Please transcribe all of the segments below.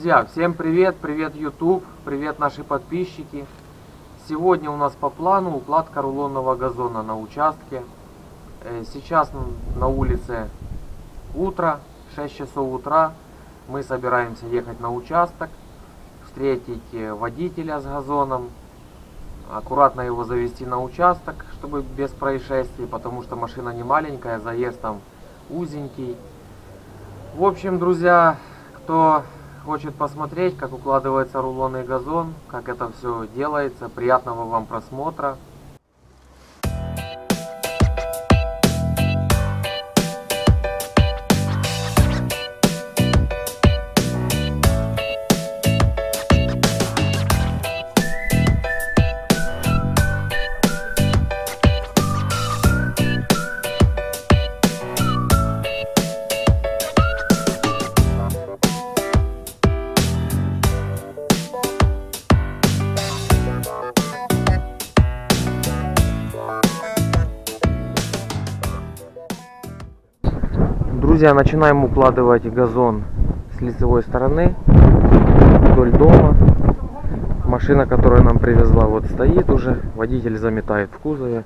Друзья, всем привет, привет YouTube, привет наши подписчики. Сегодня у нас по плану укладка рулонного газона на участке. Э, Сейчас на улице утро, 6 часов утра. Мы собираемся ехать на участок, встретить э, водителя с газоном, аккуратно его завести на участок, чтобы без происшествий, потому что машина не маленькая, заезд там узенький. В общем, друзья, кто хочет посмотреть, как укладывается рулонный газон, как это все делается, приятного вам просмотра. Друзья, начинаем укладывать газон с лицевой стороны вдоль дома. Машина, которая нам привезла, вот стоит уже. Водитель заметает в кузове.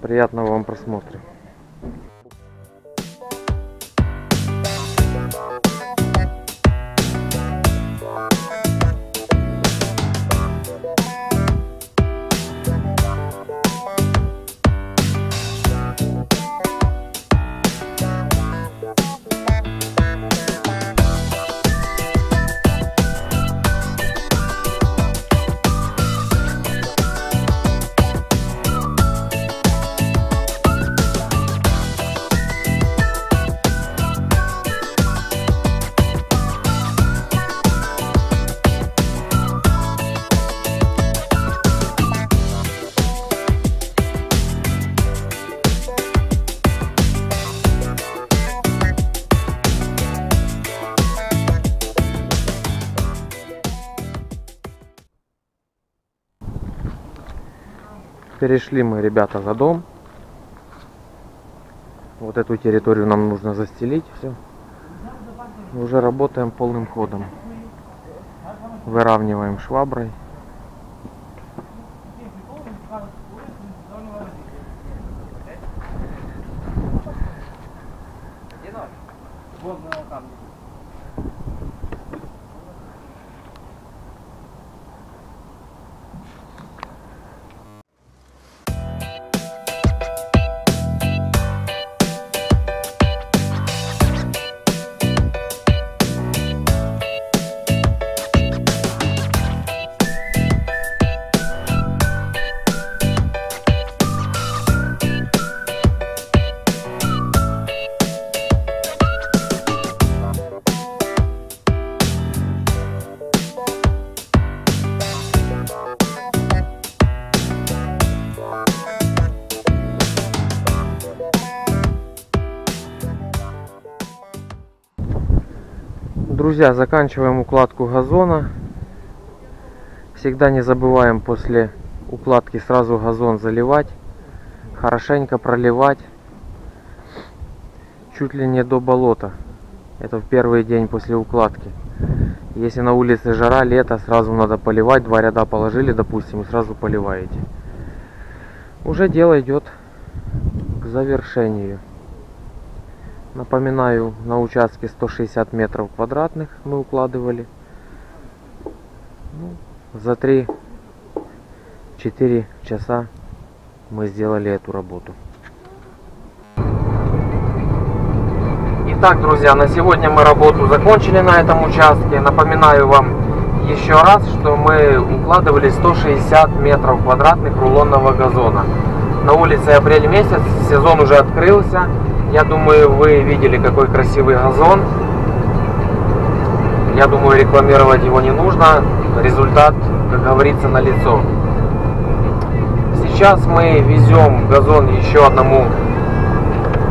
Приятного вам просмотра. Перешли мы, ребята, за дом. Вот эту территорию нам нужно застелить. Все. Уже работаем полным ходом. Выравниваем шваброй. Друзья, заканчиваем укладку газона. Всегда не забываем после укладки сразу газон заливать. Хорошенько проливать. Чуть ли не до болота. Это в первый день после укладки. Если на улице жара, лето, сразу надо поливать. Два ряда положили, допустим, и сразу поливаете. Уже дело идет к завершению. Напоминаю, на участке 160 метров квадратных мы укладывали. Ну, за 3-4 часа мы сделали эту работу. Итак, друзья, на сегодня мы работу закончили на этом участке. Напоминаю вам еще раз, что мы укладывали 160 метров квадратных рулонного газона. На улице апрель месяц, сезон уже открылся. Я думаю, вы видели, какой красивый газон. Я думаю, рекламировать его не нужно. Результат, как говорится, на лицо. Сейчас мы везем газон еще одному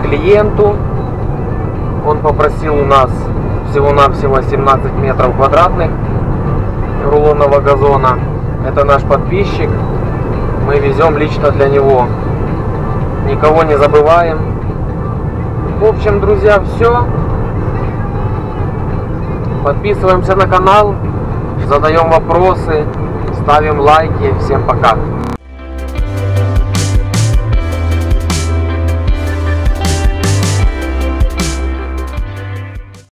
клиенту. Он попросил у нас всего-навсего 17 метров квадратных рулонного газона. Это наш подписчик. Мы везем лично для него. Никого не забываем. В общем, друзья, все. Подписываемся на канал, задаем вопросы, ставим лайки. Всем пока.